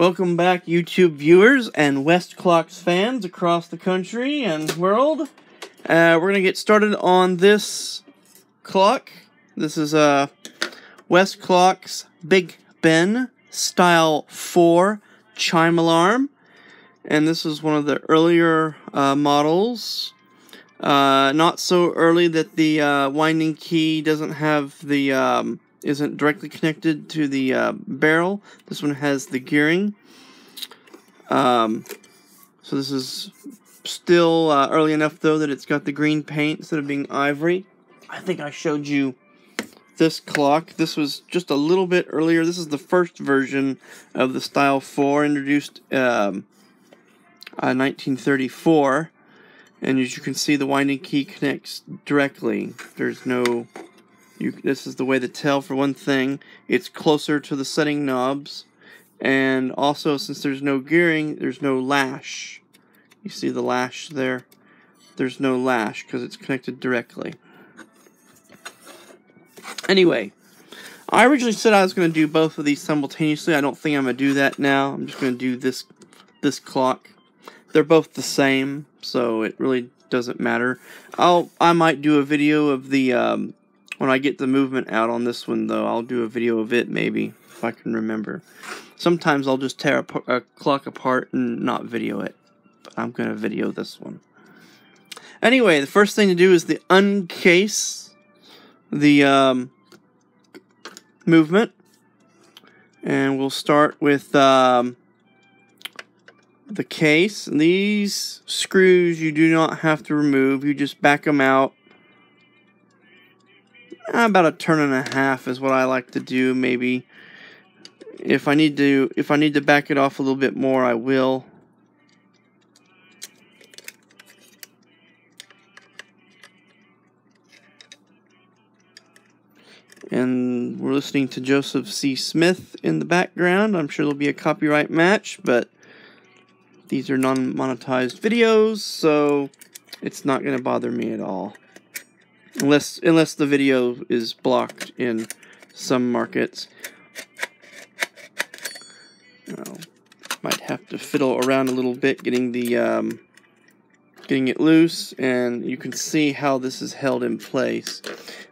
Welcome back, YouTube viewers and Westclox fans across the country and world. Uh, we're going to get started on this clock. This is a uh, Clocks Big Ben Style 4 chime alarm. And this is one of the earlier uh, models. Uh, not so early that the uh, winding key doesn't have the um, isn't directly connected to the uh, barrel. This one has the gearing. Um, so this is still uh, early enough though that it's got the green paint instead of being ivory. I think I showed you this clock. This was just a little bit earlier. This is the first version of the Style 4 introduced um, uh, 1934. And as you can see, the winding key connects directly. There's no you, this is the way the tail, for one thing, it's closer to the setting knobs. And also, since there's no gearing, there's no lash. You see the lash there? There's no lash because it's connected directly. Anyway, I originally said I was going to do both of these simultaneously. I don't think I'm going to do that now. I'm just going to do this this clock. They're both the same, so it really doesn't matter. I'll I might do a video of the um, when I get the movement out on this one, though, I'll do a video of it, maybe, if I can remember. Sometimes I'll just tear a, a clock apart and not video it. But I'm going to video this one. Anyway, the first thing to do is the uncase the um, movement. And we'll start with um, the case. These screws you do not have to remove. You just back them out Eh, about a turn and a half is what I like to do maybe. If I need to if I need to back it off a little bit more I will. And we're listening to Joseph C. Smith in the background. I'm sure there'll be a copyright match but these are non-monetized videos so it's not going to bother me at all unless unless the video is blocked in some markets. Might have to fiddle around a little bit getting the um, getting it loose, and you can see how this is held in place.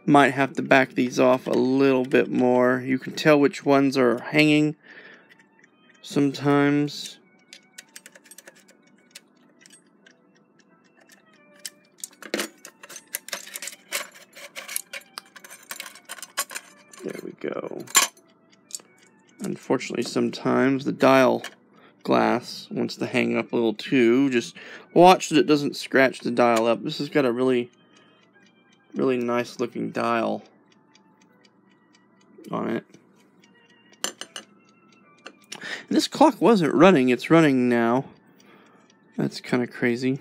Might have to back these off a little bit more. You can tell which ones are hanging sometimes. Unfortunately, sometimes the dial glass wants to hang up a little too. Just watch that it doesn't scratch the dial up. This has got a really, really nice looking dial on it. And this clock wasn't running. It's running now. That's kind of crazy.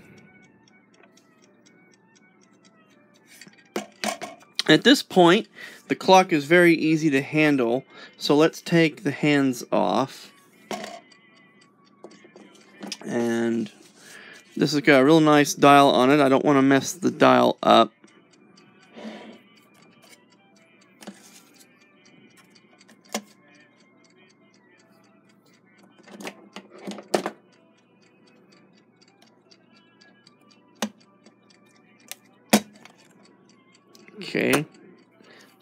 At this point, the clock is very easy to handle, so let's take the hands off. And this has got a real nice dial on it. I don't want to mess the dial up. Okay.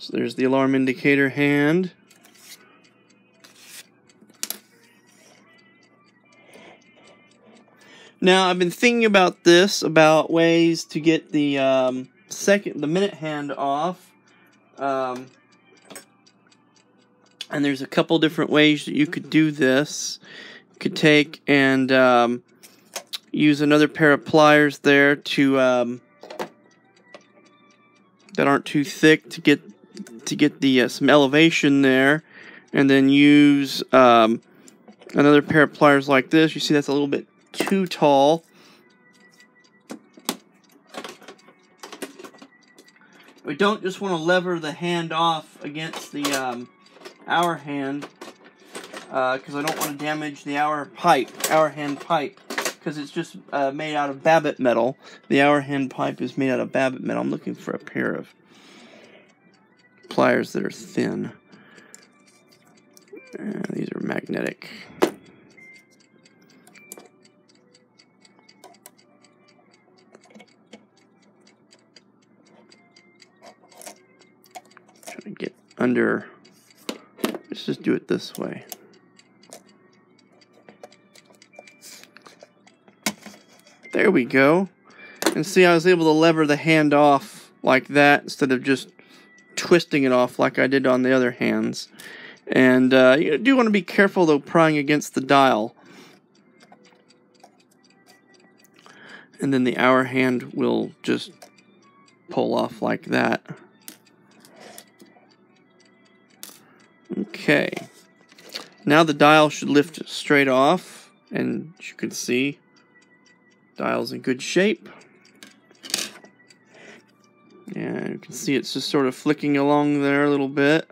So there's the alarm indicator hand. Now I've been thinking about this, about ways to get the um, second, the minute hand off. Um, and there's a couple different ways that you could do this. You could take and um, use another pair of pliers there to um, that aren't too thick to get to get the uh, some elevation there, and then use um, another pair of pliers like this. You see that's a little bit too tall. We don't just want to lever the hand off against the um, hour hand because uh, I don't want to damage the hour pipe, hour hand pipe because it's just uh, made out of babbitt metal. The hour hand pipe is made out of babbitt metal. I'm looking for a pair of pliers that are thin. Uh, these are magnetic. Trying to get under. Let's just do it this way. There we go. And see, I was able to lever the hand off like that instead of just twisting it off like I did on the other hands. And uh, you do want to be careful, though, prying against the dial. And then the hour hand will just pull off like that. Okay. Now the dial should lift straight off. And you can see, dial's in good shape. And you can see it's just sort of flicking along there a little bit.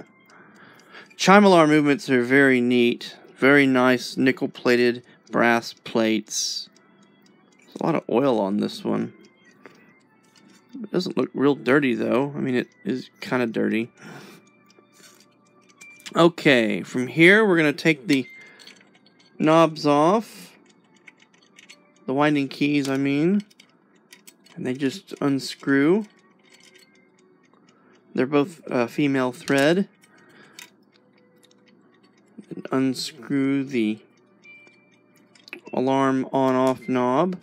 Chime alarm movements are very neat. Very nice nickel plated brass plates. There's a lot of oil on this one. It doesn't look real dirty though. I mean, it is kind of dirty. Okay, from here we're going to take the knobs off. The winding keys, I mean. And they just unscrew. They're both uh, female thread. And unscrew the alarm on-off knob.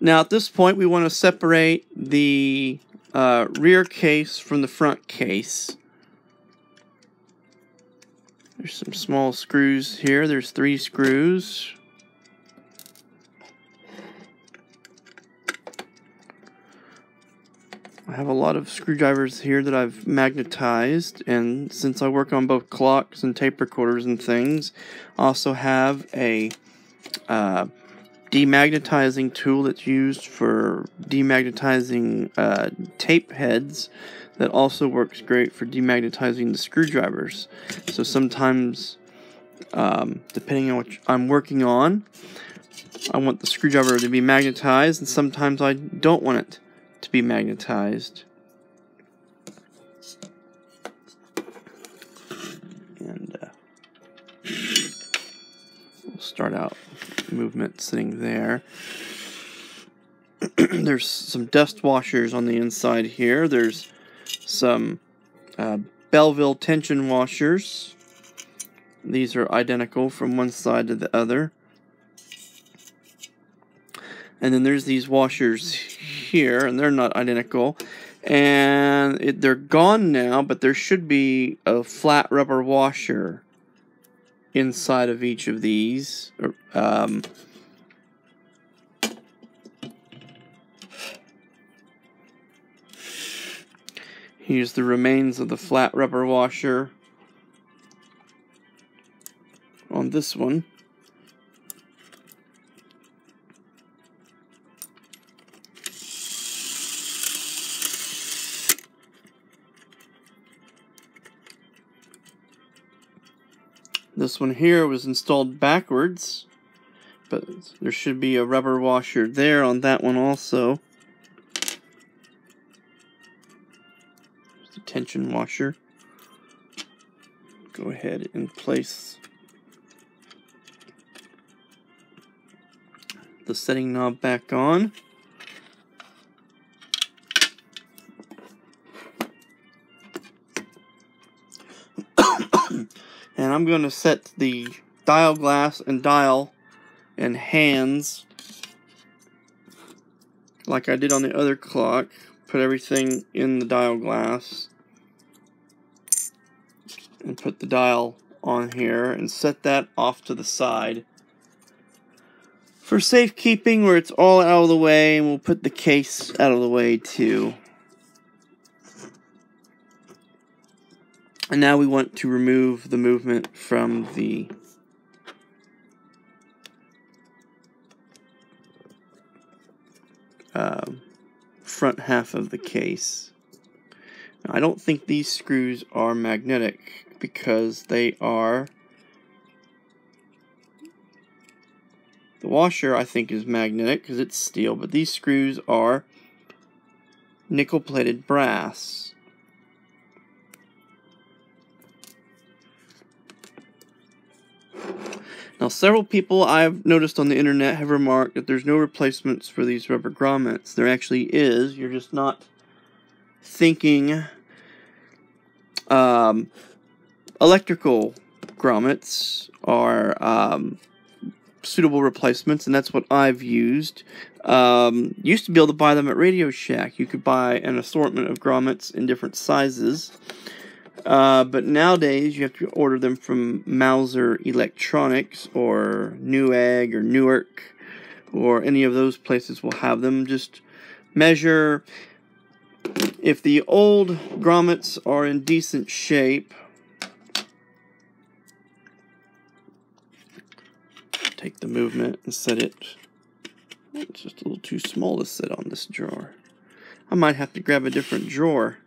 Now at this point we want to separate the uh, rear case from the front case. There's some small screws here. There's three screws. I have a lot of screwdrivers here that I've magnetized, and since I work on both clocks and tape recorders and things, I also have a uh, demagnetizing tool that's used for demagnetizing uh, tape heads that also works great for demagnetizing the screwdrivers. So sometimes, um, depending on what I'm working on, I want the screwdriver to be magnetized, and sometimes I don't want it to be magnetized. And uh, we'll start out movement sitting there. There's some dust washers on the inside here. There's some uh, Belleville tension washers. These are identical from one side to the other. And then there's these washers here, and they're not identical. And it, they're gone now, but there should be a flat rubber washer inside of each of these. Um, here's the remains of the flat rubber washer on this one. This one here was installed backwards, but there should be a rubber washer there on that one also. The tension washer. Go ahead and place the setting knob back on. And I'm going to set the dial glass and dial and hands like I did on the other clock. Put everything in the dial glass and put the dial on here and set that off to the side. For safekeeping where it's all out of the way and we'll put the case out of the way too. And now we want to remove the movement from the uh, front half of the case. Now, I don't think these screws are magnetic because they are the washer I think is magnetic because it's steel but these screws are nickel plated brass Now, several people I've noticed on the internet have remarked that there's no replacements for these rubber grommets. There actually is. You're just not thinking um, electrical grommets are um, suitable replacements, and that's what I've used. Um, used to be able to buy them at Radio Shack. You could buy an assortment of grommets in different sizes. Uh, but nowadays, you have to order them from Mouser Electronics or Newegg or Newark or any of those places will have them. Just measure if the old grommets are in decent shape. Take the movement and set it. It's just a little too small to sit on this drawer. I might have to grab a different drawer.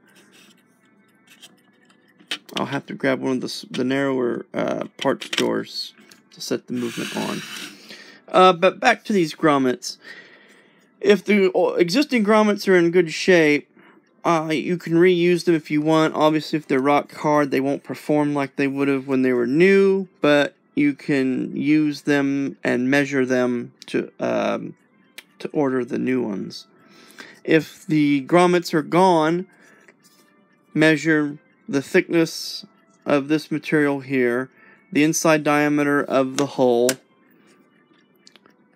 I'll have to grab one of the, the narrower uh, parts drawers to set the movement on. Uh, but back to these grommets. If the existing grommets are in good shape, uh, you can reuse them if you want. Obviously, if they're rock hard, they won't perform like they would have when they were new, but you can use them and measure them to um, to order the new ones. If the grommets are gone, measure the thickness of this material here, the inside diameter of the hole,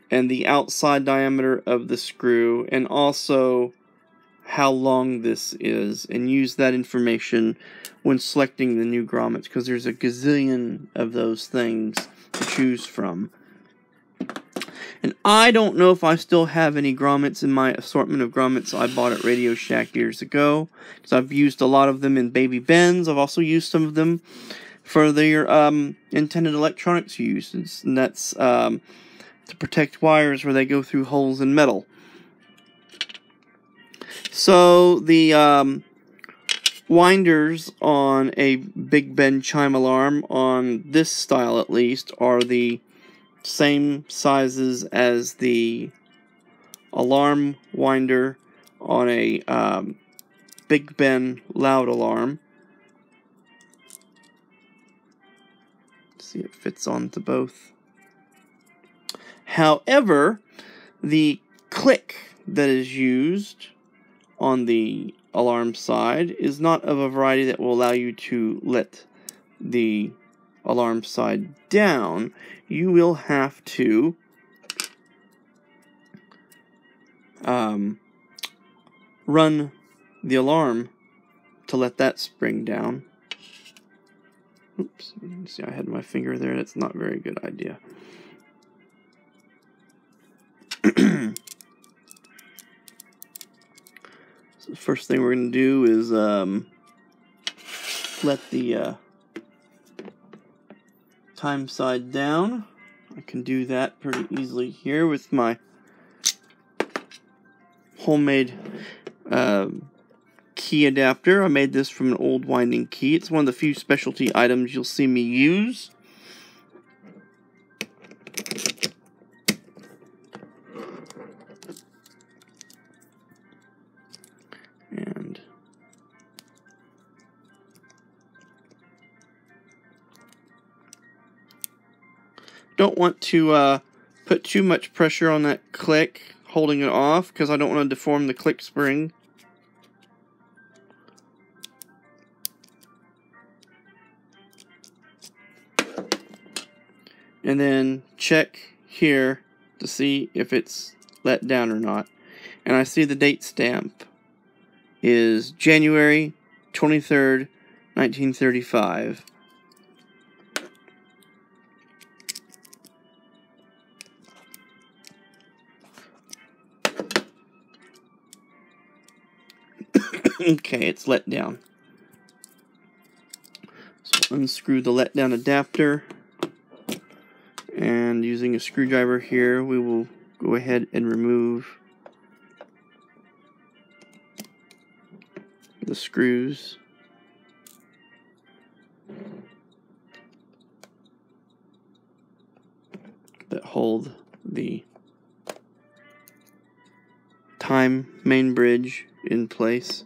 and the outside diameter of the screw, and also how long this is, and use that information when selecting the new grommets, because there's a gazillion of those things to choose from. And I don't know if I still have any grommets in my assortment of grommets I bought at Radio Shack years ago. Because I've used a lot of them in Baby Bens. I've also used some of them for their um, intended electronics use. And that's um, to protect wires where they go through holes in metal. So the um, winders on a Big Ben chime alarm, on this style at least, are the same sizes as the alarm winder on a um, Big Ben loud alarm. See, it fits onto both. However, the click that is used on the alarm side is not of a variety that will allow you to let the alarm side down, you will have to um, run the alarm to let that spring down. Oops, see I had my finger there, that's not a very good idea. so the first thing we're going to do is um, let the uh, time side down. I can do that pretty easily here with my homemade uh, key adapter. I made this from an old winding key. It's one of the few specialty items you'll see me use. Don't want to uh, put too much pressure on that click holding it off because I don't want to deform the click spring. And then check here to see if it's let down or not. And I see the date stamp is January 23rd, 1935. okay, it's let down. So unscrew the let down adapter. And using a screwdriver here, we will go ahead and remove the screws. that hold the time main bridge in place.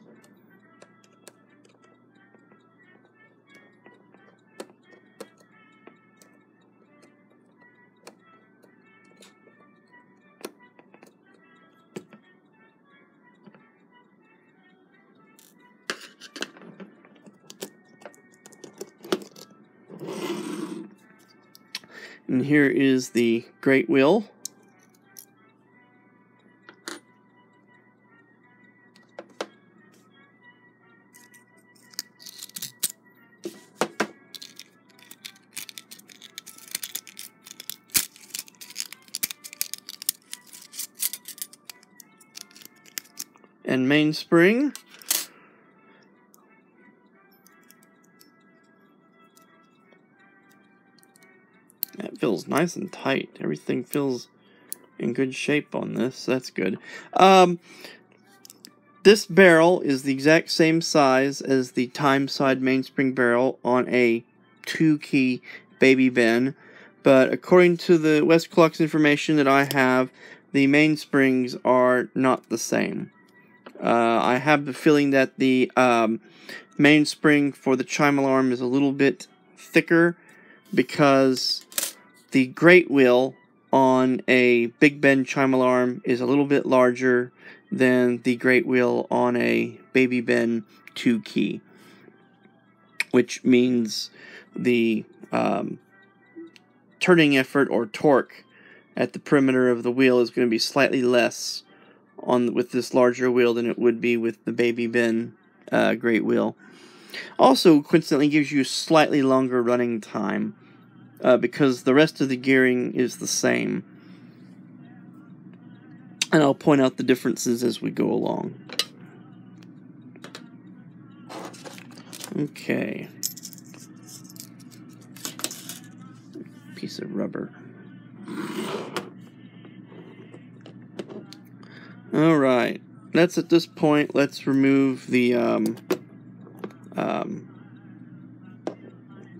And here is the great wheel. and mainspring. Nice and tight. Everything feels in good shape on this. That's good. Um, this barrel is the exact same size as the time side mainspring barrel on a two key baby Ben, but according to the Westclox information that I have, the mainsprings are not the same. Uh, I have the feeling that the um, mainspring for the chime alarm is a little bit thicker because the great wheel on a Big Ben chime alarm is a little bit larger than the great wheel on a Baby Ben 2 key, which means the um, turning effort or torque at the perimeter of the wheel is going to be slightly less on with this larger wheel than it would be with the Baby Ben uh, Great Wheel. Also, coincidentally, gives you slightly longer running time uh, because the rest of the gearing is the same. And I'll point out the differences as we go along. Okay. Piece of rubber. Alright, let's at this point, let's remove the um, um,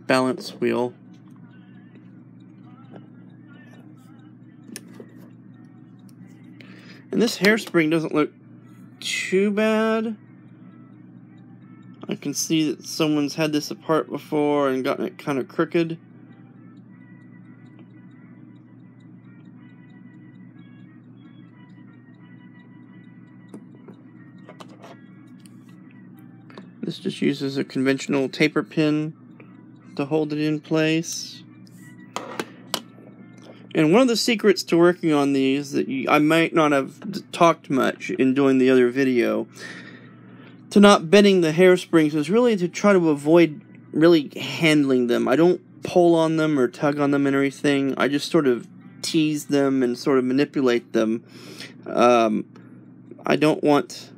balance wheel. And this hairspring doesn't look too bad. I can see that someone's had this apart before and gotten it kind of crooked. This just uses a conventional taper pin to hold it in place. And one of the secrets to working on these that you, I might not have talked much in doing the other video to not bending the hairsprings is really to try to avoid really handling them. I don't pull on them or tug on them and everything. I just sort of tease them and sort of manipulate them. Um, I don't want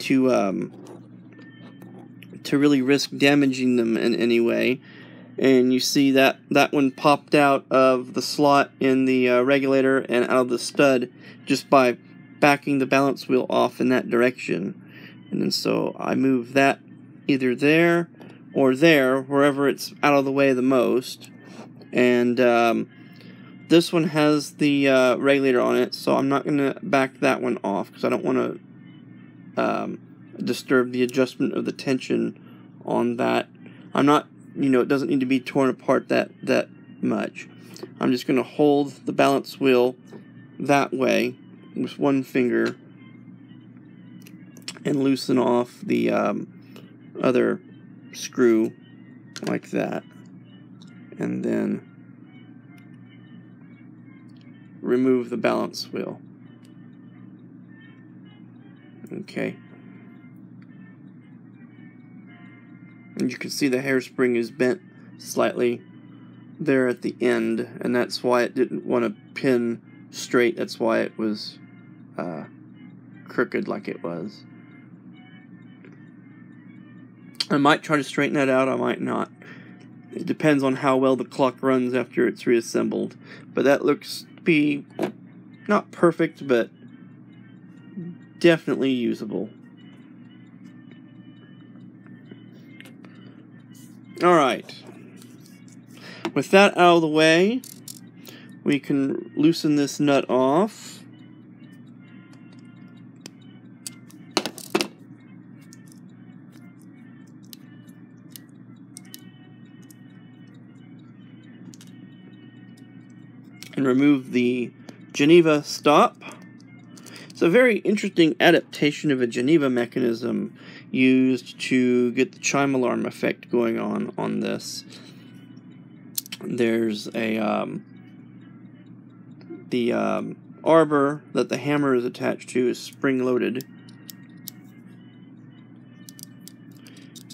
to um, to really risk damaging them in any way. And you see that that one popped out of the slot in the uh, regulator and out of the stud just by backing the balance wheel off in that direction. And then so I move that either there or there, wherever it's out of the way the most. And um, this one has the uh, regulator on it, so I'm not going to back that one off because I don't want to um, disturb the adjustment of the tension on that. I'm not, you know, it doesn't need to be torn apart that, that much. I'm just going to hold the balance wheel that way with one finger and loosen off the um, other screw like that. And then remove the balance wheel. Okay. And you can see the hairspring is bent slightly there at the end, and that's why it didn't want to pin straight. That's why it was uh, crooked like it was. I might try to straighten that out, I might not. It depends on how well the clock runs after it's reassembled. But that looks to be not perfect, but definitely usable. Alright. With that out of the way, we can loosen this nut off. And remove the Geneva stop. It's a very interesting adaptation of a Geneva mechanism used to get the chime alarm effect going on on this. There's a um, the um, arbor that the hammer is attached to is spring-loaded.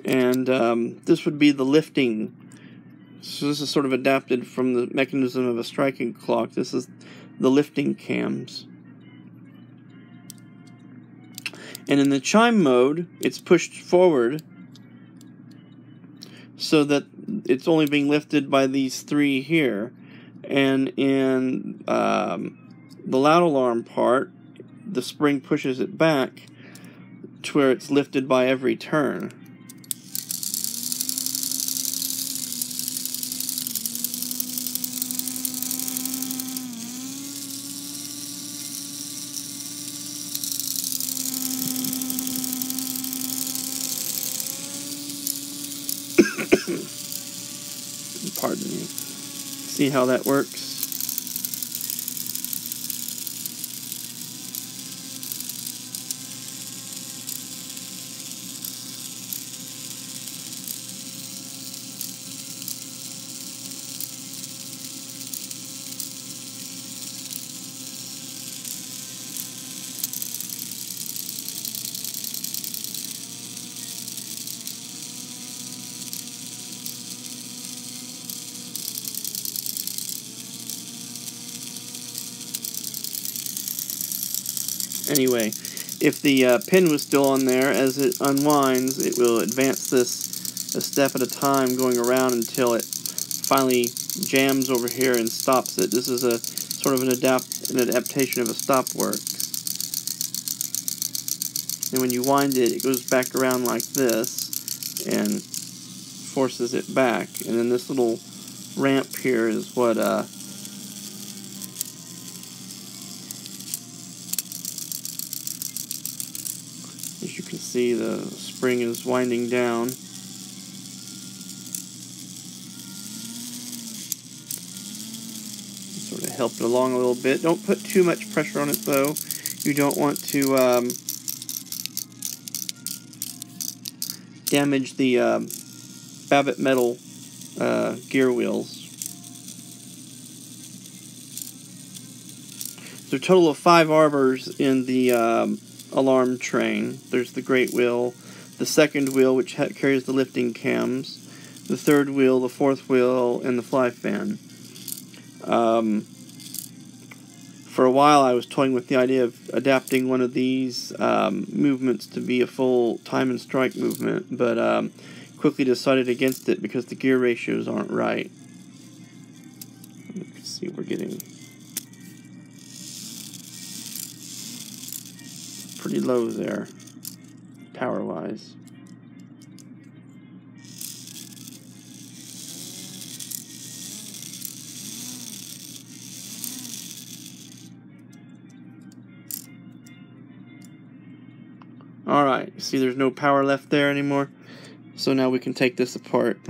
And um, this would be the lifting. So this is sort of adapted from the mechanism of a striking clock. This is the lifting cams. And in the chime mode, it's pushed forward so that it's only being lifted by these three here. And in um, the loud alarm part, the spring pushes it back to where it's lifted by every turn. Pardon me. See how that works? Anyway, if the uh, pin was still on there, as it unwinds, it will advance this a step at a time, going around until it finally jams over here and stops it. This is a sort of an adapt an adaptation of a stop work. And when you wind it, it goes back around like this and forces it back. And then this little ramp here is what uh, As you can see, the spring is winding down. Sort of help it along a little bit. Don't put too much pressure on it, though. You don't want to um, damage the um, Babbitt metal uh, gear wheels. So a total of five arbors in the um, alarm train. There's the great wheel, the second wheel, which carries the lifting cams, the third wheel, the fourth wheel, and the fly fan. Um, for a while, I was toying with the idea of adapting one of these um, movements to be a full time and strike movement, but um, quickly decided against it because the gear ratios aren't right. Let's see, we're getting pretty low there, power-wise. Alright, see there's no power left there anymore. So now we can take this apart.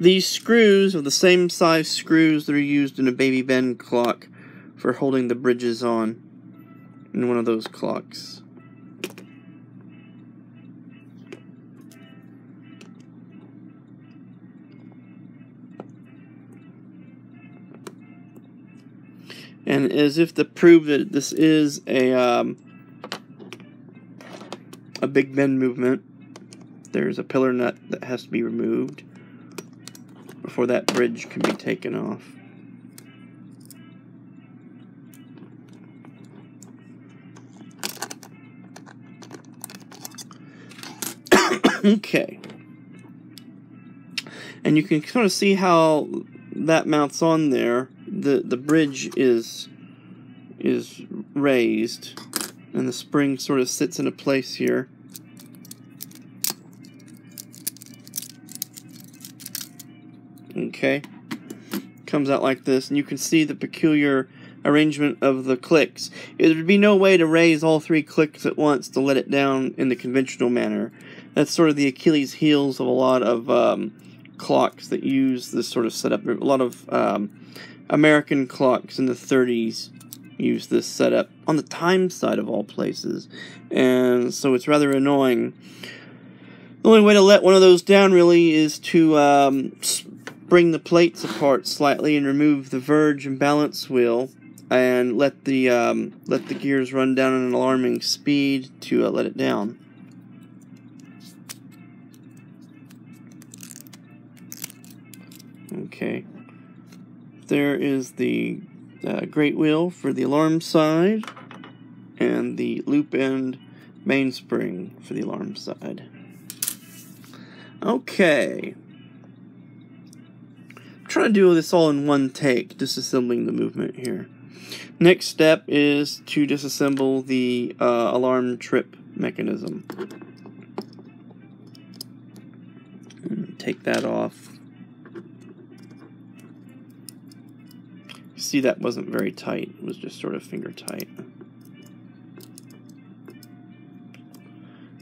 These screws are the same size screws that are used in a Baby Ben clock for holding the bridges on in one of those clocks. And as if to prove that this is a um, a Big Ben movement, there's a pillar nut that has to be removed before that bridge can be taken off. okay. And you can sort of see how that mounts on there. The the bridge is is raised and the spring sort of sits in a place here. Okay. Comes out like this, and you can see the peculiar arrangement of the clicks. There would be no way to raise all three clicks at once to let it down in the conventional manner. That's sort of the Achilles heels of a lot of um, clocks that use this sort of setup. A lot of um, American clocks in the 30s use this setup on the time side of all places, and so it's rather annoying. The only way to let one of those down really is to um, bring the plates apart slightly and remove the verge and balance wheel and let the um, let the gears run down at an alarming speed to uh, let it down. Okay. There is the uh, great wheel for the alarm side and the loop end mainspring for the alarm side. Okay. Trying to do this all in one take, disassembling the movement here. Next step is to disassemble the uh, alarm trip mechanism. Take that off. See, that wasn't very tight. It was just sort of finger tight.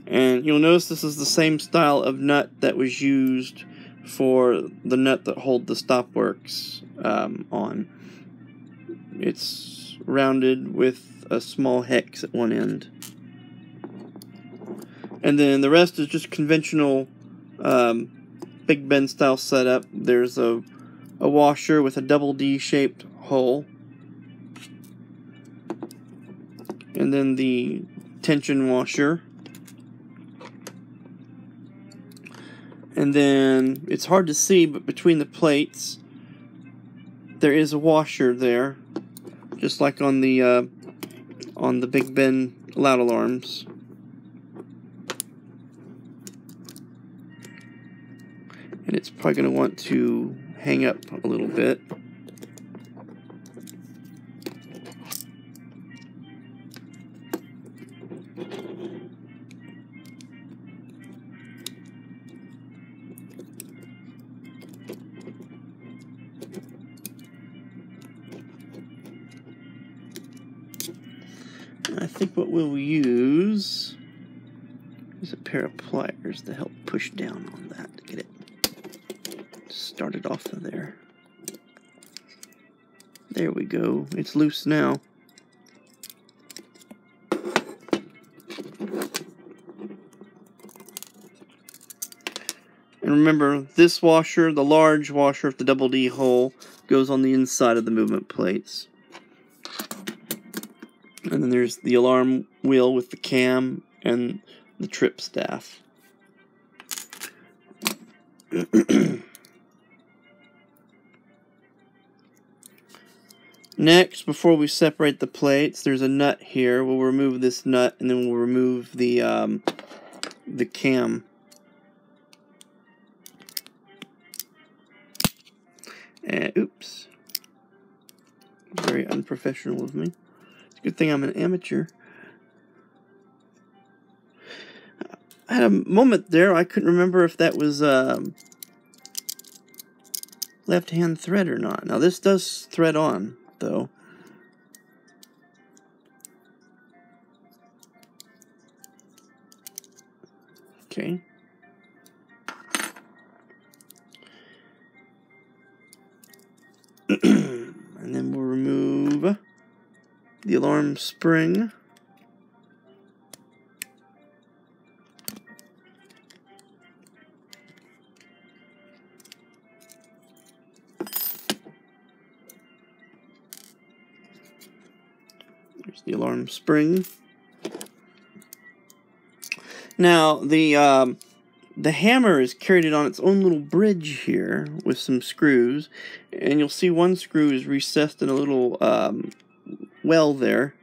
And you'll notice this is the same style of nut that was used for the nut that hold the stopworks um, on. It's rounded with a small hex at one end. And then the rest is just conventional um, Big Ben style setup. There's a, a washer with a double D shaped hole. And then the tension washer. And then it's hard to see, but between the plates, there is a washer there, just like on the uh, on the Big Ben loud alarms. And it's probably going to want to hang up a little bit. Go. It's loose now. And remember, this washer, the large washer with the double D hole, goes on the inside of the movement plates. And then there's the alarm wheel with the cam and the trip staff. Next, before we separate the plates, there's a nut here. We'll remove this nut and then we'll remove the um, the cam. And oops. Very unprofessional of me. It's a good thing I'm an amateur. I had a moment there. I couldn't remember if that was um, left-hand thread or not. Now this does thread on, though. Okay. and then we'll remove the alarm spring. The alarm spring. Now, the um, the hammer is carried on its own little bridge here with some screws, and you'll see one screw is recessed in a little um, well there.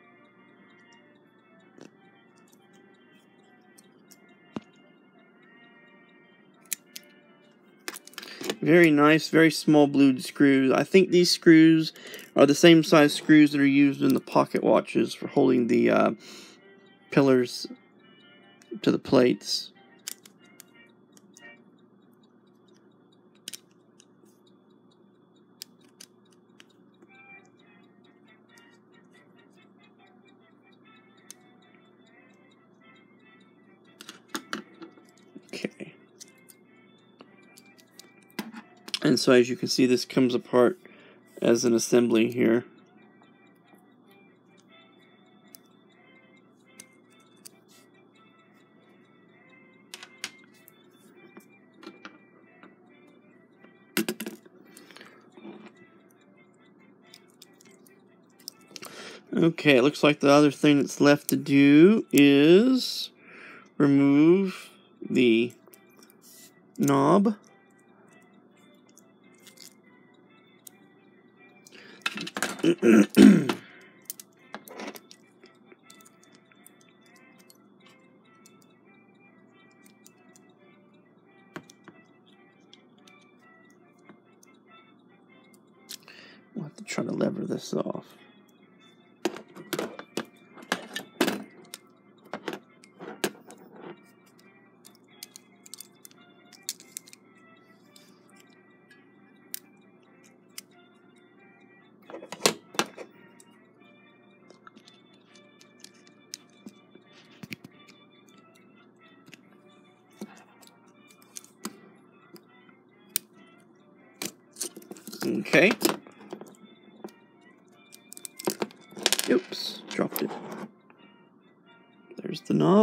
Very nice, very small blued screws. I think these screws are the same size screws that are used in the pocket watches for holding the uh, pillars to the plates. And so as you can see, this comes apart as an assembly here. Okay, it looks like the other thing that's left to do is remove the knob. We'll have to try to lever this off.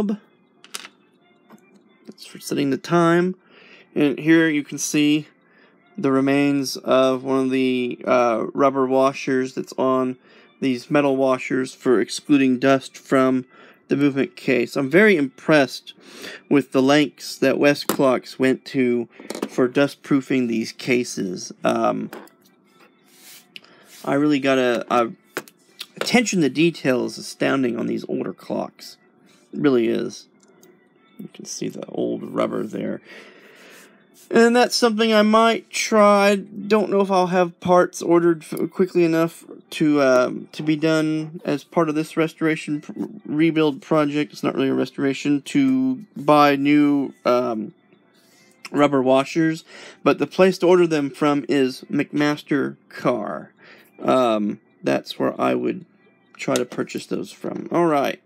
Knob. That's for setting the time. And here you can see the remains of one of the uh, rubber washers that's on these metal washers for excluding dust from the movement case. I'm very impressed with the lengths that Westclox went to for dust proofing these cases. Um, I really got a, a attention to detail is astounding on these older clocks. It really is. You can see the old rubber there. And that's something I might try. Don't know if I'll have parts ordered quickly enough to um, to be done as part of this restoration rebuild project. It's not really a restoration to buy new um, rubber washers, but the place to order them from is McMaster Car. Um, that's where I would try to purchase those from. All right.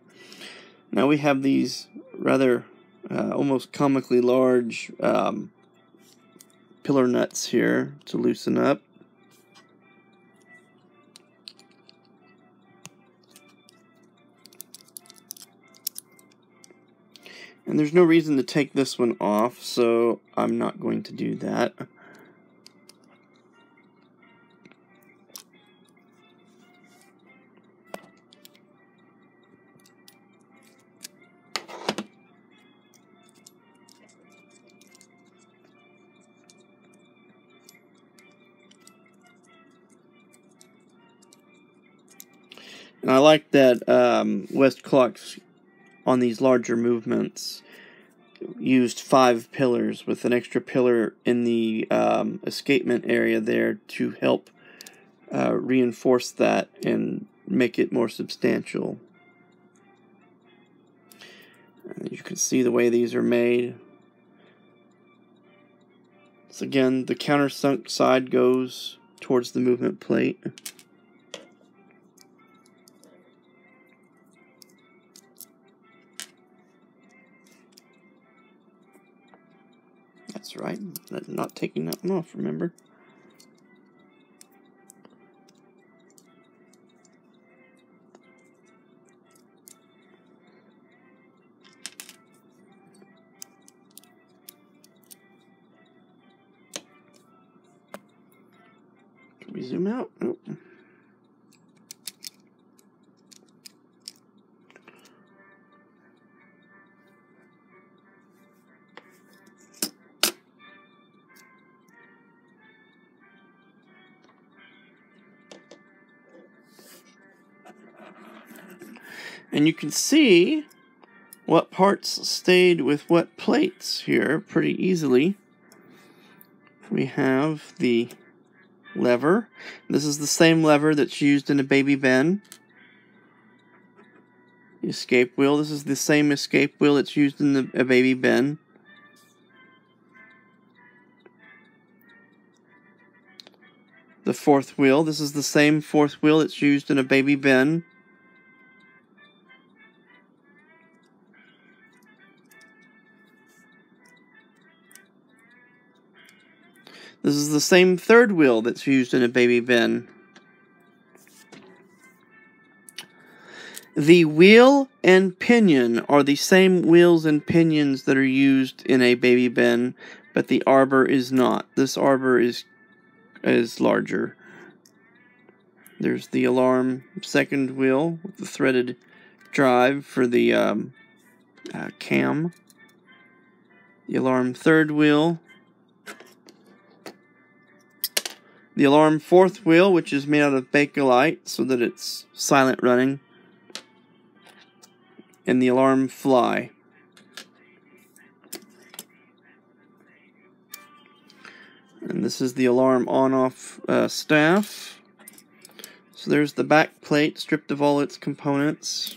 Now we have these rather uh, almost comically large um, pillar nuts here to loosen up. And there's no reason to take this one off, so I'm not going to do that. And I like that um, Westclox on these larger movements used five pillars with an extra pillar in the um, escapement area there to help uh, reinforce that and make it more substantial. You can see the way these are made. So again, the countersunk side goes towards the movement plate. Right. Not taking that one off, remember? And you can see what parts stayed with what plates here pretty easily. We have the lever. This is the same lever that's used in a baby Ben. The escape wheel. This is the same escape wheel that's used in the, a baby Ben. The fourth wheel. This is the same fourth wheel that's used in a baby Ben. This is the same third wheel that's used in a baby Ben. The wheel and pinion are the same wheels and pinions that are used in a baby Ben, but the arbor is not. This arbor is is larger. There's the alarm second wheel with the threaded drive for the um, uh, cam. The alarm third wheel. The alarm fourth wheel, which is made out of Bakelite so that it's silent running. And the alarm fly. And this is the alarm on-off uh, staff. So there's the back plate stripped of all its components.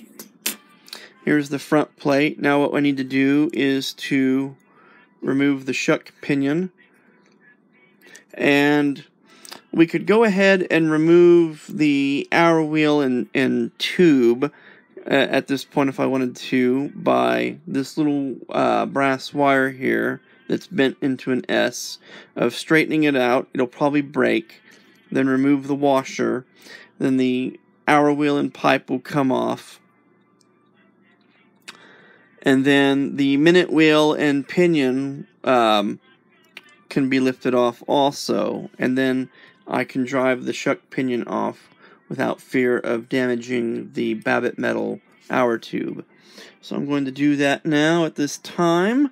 Here's the front plate. Now what I need to do is to remove the shuck pinion. And we could go ahead and remove the hour wheel and, and tube uh, at this point if I wanted to by this little uh, brass wire here that's bent into an S, of straightening it out. It'll probably break. Then remove the washer. Then the hour wheel and pipe will come off. And then the minute wheel and pinion um, can be lifted off also. And then I can drive the shuck pinion off without fear of damaging the Babbitt metal hour tube. So I'm going to do that now at this time.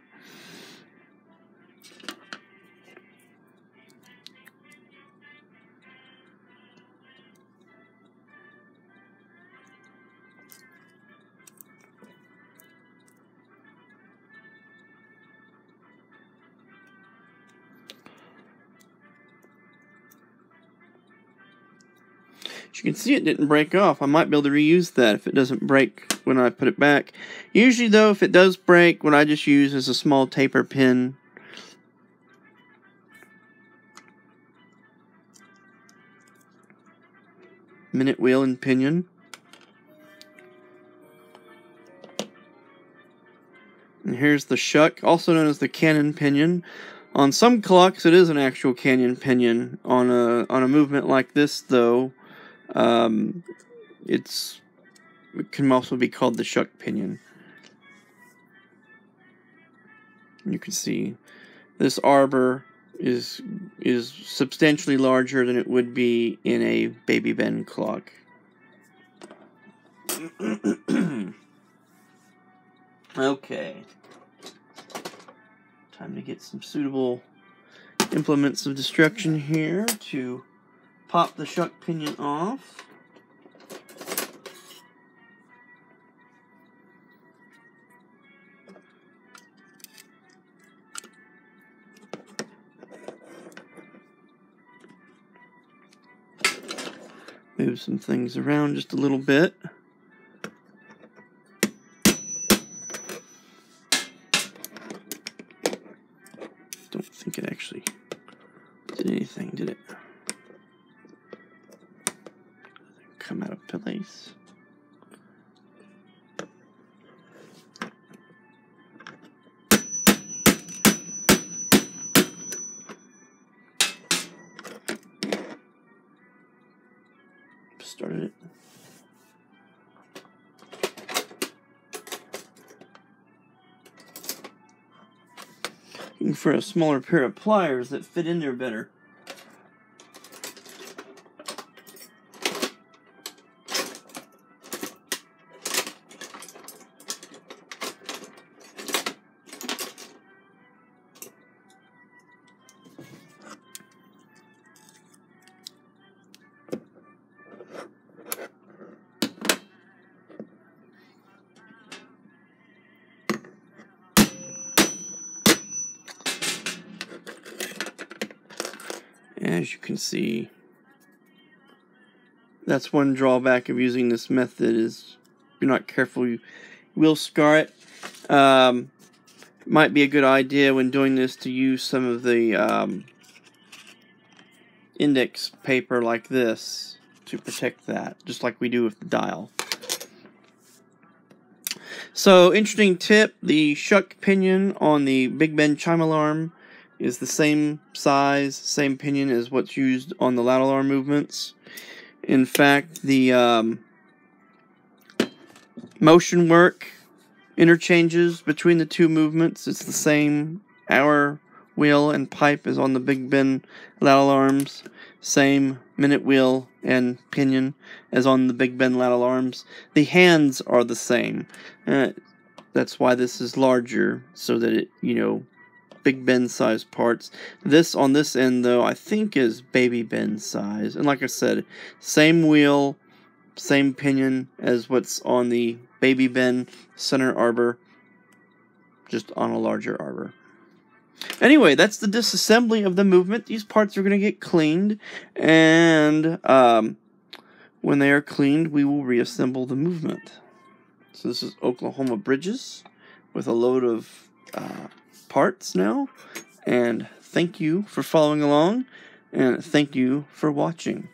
You can see, it didn't break off. I might be able to reuse that if it doesn't break when I put it back. Usually, though, if it does break, what I just use is a small taper pin. Minute wheel and pinion. And here's the shuck, also known as the cannon pinion. On some clocks, it is an actual cannon pinion. On a on a movement like this, though, um, it's it can also be called the shuck pinion. You can see this arbor is is substantially larger than it would be in a baby Ben clock. okay. Time to get some suitable implements of destruction here to pop the shuck pinion off. Move some things around just a little bit. Don't think it actually did anything, did it? Place. Started it. Looking for a smaller pair of pliers that fit in there better. That's one drawback of using this method is if you're not careful, you will scar it. Um, might be a good idea when doing this to use some of the um, index paper like this to protect that, just like we do with the dial. So, interesting tip, the shuck pinion on the Big Ben chime alarm is the same size, same pinion as what's used on the loud alarm movements. In fact, the um, motion work interchanges between the two movements. It's the same hour wheel and pipe as on the Big Ben loud alarms. Same minute wheel and pinion as on the Big Ben loud alarms. The hands are the same. Uh, that's why this is larger, so that it, you know, Big Ben size parts. This on this end, though, I think is Baby Ben size. And like I said, same wheel, same pinion as what's on the Baby Ben center arbor, just on a larger arbor. Anyway, that's the disassembly of the movement. These parts are going to get cleaned, and um, when they are cleaned, we will reassemble the movement. So this is Oklahoma Bridges with a load of uh, parts now. And thank you for following along, and thank you for watching.